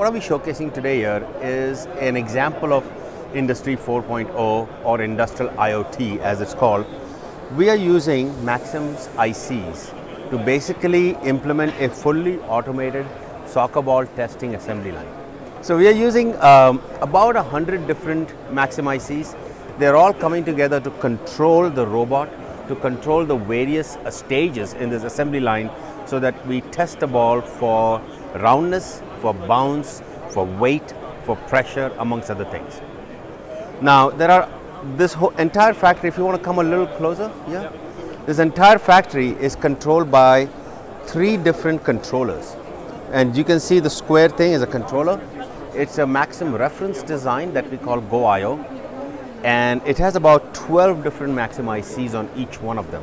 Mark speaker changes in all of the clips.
Speaker 1: what are we showcasing today here is an example of Industry 4.0 or Industrial IoT as it's called. We are using Maxim's ICs to basically implement a fully automated soccer ball testing assembly line. So we are using um, about a hundred different Maxim ICs. They're all coming together to control the robot, to control the various uh, stages in this assembly line so that we test the ball for roundness, for bounce, for weight, for pressure, amongst other things. Now, there are this whole entire factory, if you want to come a little closer, yeah? This entire factory is controlled by three different controllers. And you can see the square thing is a controller. It's a Maxim reference design that we call GoIO. And it has about 12 different Maxim ICs on each one of them.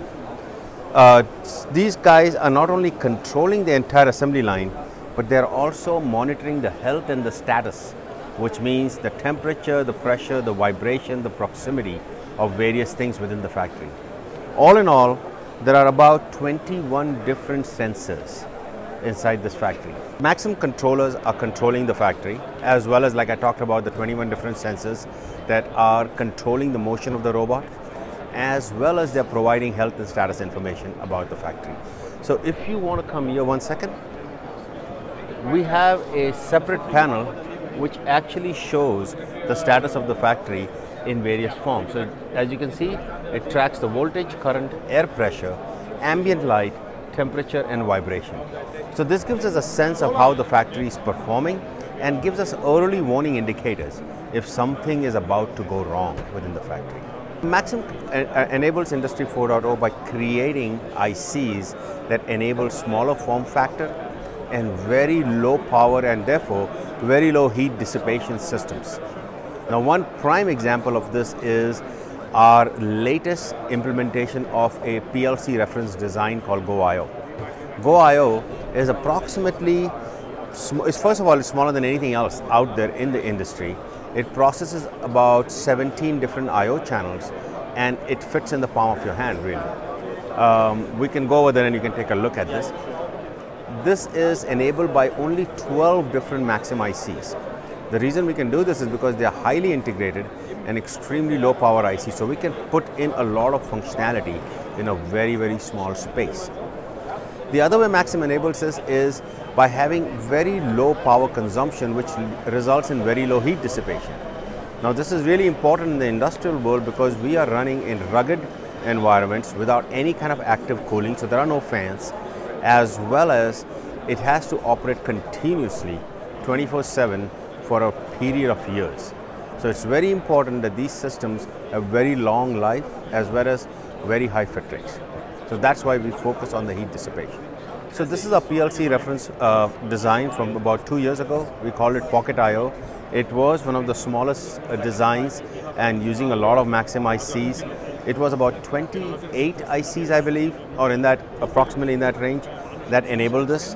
Speaker 1: Uh, these guys are not only controlling the entire assembly line, but they're also monitoring the health and the status, which means the temperature, the pressure, the vibration, the proximity of various things within the factory. All in all, there are about 21 different sensors inside this factory. Maxim controllers are controlling the factory as well as like I talked about the 21 different sensors that are controlling the motion of the robot as well as they're providing health and status information about the factory. So if you want to come here one second, we have a separate panel which actually shows the status of the factory in various forms. So as you can see, it tracks the voltage, current, air pressure, ambient light, temperature and vibration. So this gives us a sense of how the factory is performing and gives us early warning indicators if something is about to go wrong within the factory. Maxim uh, uh, enables Industry 4.0 by creating ICs that enable smaller form factor and very low power and therefore very low heat dissipation systems. Now one prime example of this is our latest implementation of a PLC reference design called GoIO. GoIO is approximately, is first of all, it's smaller than anything else out there in the industry. It processes about 17 different I.O. channels and it fits in the palm of your hand really. Um, we can go over there and you can take a look at this. This is enabled by only 12 different Maxim ICs. The reason we can do this is because they are highly integrated and extremely low power IC, so we can put in a lot of functionality in a very, very small space. The other way Maxim enables this is by having very low power consumption, which results in very low heat dissipation. Now, this is really important in the industrial world because we are running in rugged environments without any kind of active cooling, so there are no fans, as well as it has to operate continuously 24 7 for a period of years. So it's very important that these systems have very long life as well as very high fit rates. So that's why we focus on the heat dissipation. So this is a PLC reference uh, design from about two years ago. We called it Pocket IO. It was one of the smallest uh, designs and using a lot of Maxim ICs. It was about 28 ICs, I believe, or in that approximately in that range that enabled this.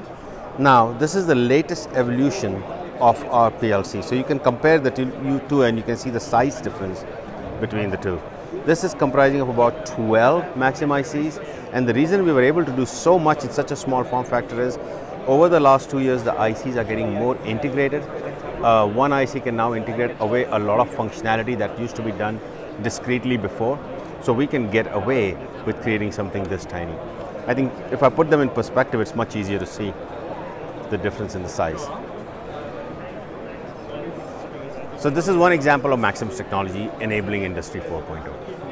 Speaker 1: Now, this is the latest evolution of our PLC. So you can compare the two and you can see the size difference between the two. This is comprising of about 12 Maxim ICs and the reason we were able to do so much in such a small form factor is over the last two years the ICs are getting more integrated. Uh, one IC can now integrate away a lot of functionality that used to be done discretely before. So we can get away with creating something this tiny. I think if I put them in perspective, it's much easier to see the difference in the size. So this is one example of Maxim's technology enabling Industry 4.0.